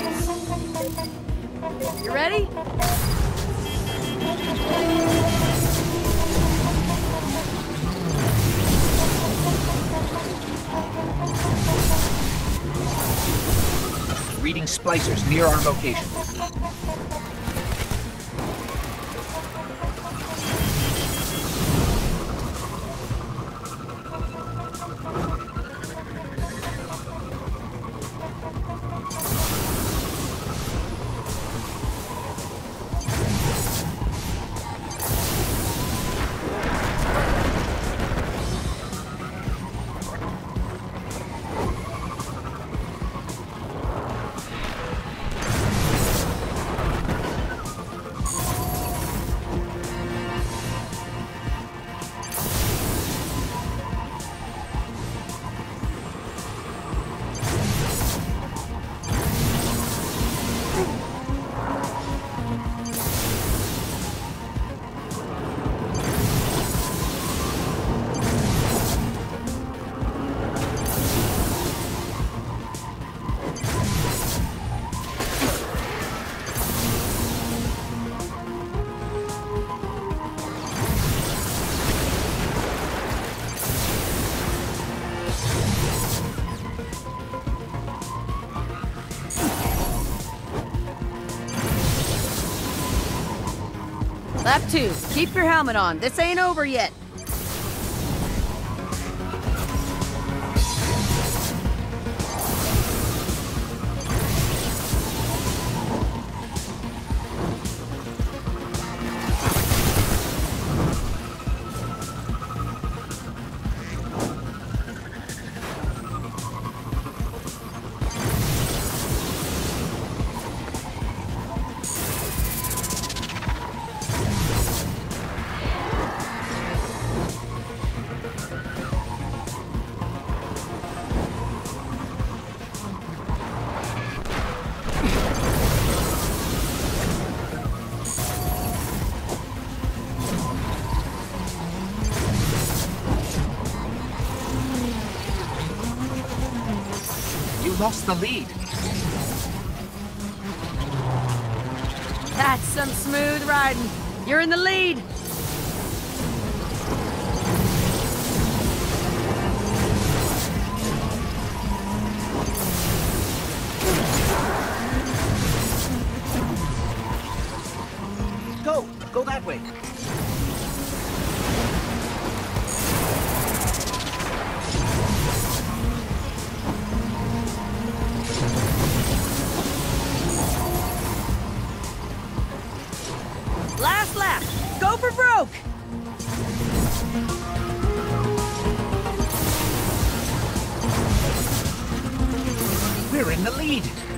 You ready? Reading splicers near our location. Lap two. Keep your helmet on. This ain't over yet. Lost the lead. That's some smooth riding. You're in the lead. Go! Go that way. Last lap. Go for broke. We're in the lead.